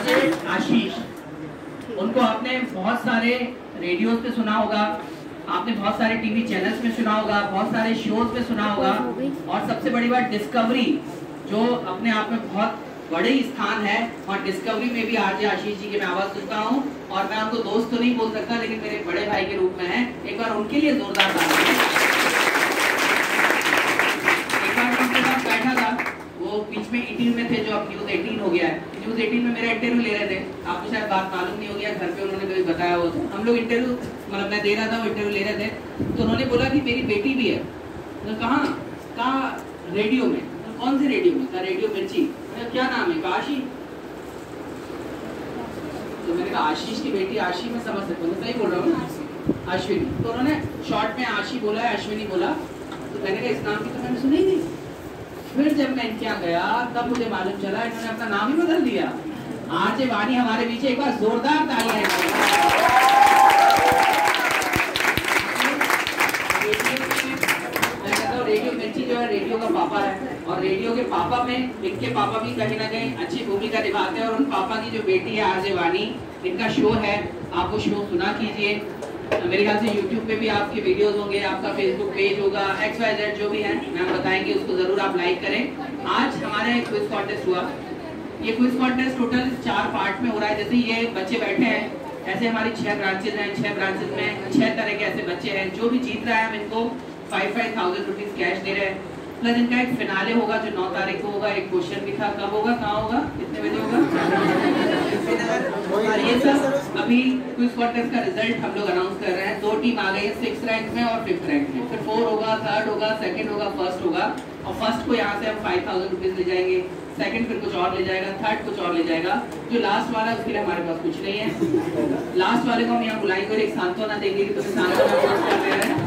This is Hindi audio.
आरजे आशीष, उनको आपने बहुत सारे रेडियोज पे सुना होगा, आपने बहुत सारे टीवी चैनल्स में सुना होगा, बहुत सारे शोज़ में सुना होगा, और सबसे बड़ी बात डिस्कवरी जो अपने आप में बहुत बड़े स्थान है, और डिस्कवरी में भी आरजे आशीष जी की मैं आवाज़ सुनता हूँ, और मैं उनको दोस्त तो नहीं बोल सकता, लेकिन मेरे बड़े भाई के रूप में है। एक बार उनके लिए जोरदार एक बार उनके साथ बैठा था, वो बीच में 18 में थे जो अब न्यूज़ 18 हो गया है। न्यूज़ 18 में मेरा इंटरव्यू ले रहे थे। आपको शायद बात मालूम नहीं हो गया घर पे उन्होंने कभी बताया हो तो। हम लोग इंटरव्यू मतलब मैं दे रहा था, वो इंटरव्यू ले रहे थे। तो उन्होंने बोला कि मेरी बेटी भी है। कहा कहा रेडियो में? तो कौन से रेडियो में? कहा रेडियो मिर्ची। क्या नाम है? कहा आशी तो मैंने कहा, आशीष की बेटी आशी में समझ सकता हूँ। सही बोल रहा हूँ अश्विनी तो उन्होंने शॉर्ट में आशी बोला है अश्विनी बोला। तो मैंने कहा, इस नाम की तो मैंने सुनी फिर जब मैं यहाँ गया तब मुझे मालूम चला इन्होंने अपना नाम ही बदल दिया आज ये वाणी हमारे पीछे एक बार जोरदार ताली है हूँ रेडियो मिर्ची जो है रेडियो का पापा है रेडियो के पापा में, इनके पापा भी कहीं ना कहीं अच्छी भूमिका निभाते हैं और उन पापा की जो बेटी है, आरजे वाणी, इनका शो है। आप वो शो सुना कीजिए। मेरे ख्याल से YouTube पे भी आपके वीडियोस होंगे, आपका Facebook पेज होगा एक्स वाई जेड जो भी है मैम बताएँगे, उसको ज़रूर आप लाइक करें। आज हमारे क्विज कॉन्टेस्ट हुआ। ये क्विज कॉन्टेस्ट टोटल चार पार्ट में हो रहा है। जैसे ये बच्चे बैठे हैं, ऐसे हमारी छह ब्रांचेज हैं, छह ब्रांचेज में छह तरह के ऐसे बच्चे हैं। जो भी जीत रहा है हम इनको five five thousand rupees cash दे रहे हैं। प्लस इनका एक फिनाले होगा जो नौ तारीख को होगा, एक क्वेश्चन भी था, कब होगा, कहाँ होगा, कितने बजे होगा? और ये सब अभी क्विज कॉन्टेस्ट का रिज़ल्ट हम लोग अनाउंस कर रहे हैं। दो टीम आ गई है सिक्स रैंक में और फिफ्थ रैंक में। फिर फोर होगा थर्ड होगा सेकंड होगा फ़र्स्ट होगा। और फ़र्स्ट को यहाँ से हम फाइव थाउज़ेंड रुपीज़ ले जाएँगे। सेकंड फिर कुछ और ले जाएगा थर्ड कुछ और ले जाएगा। जो लास्ट वाला, उसके लिए हमारे पास कुछ नहीं है। लास्ट वाले को हम यहाँ बुलाएँगे और एक सांत्वना देंगे कि तुम्हें सांत्वना कर रहे हैं।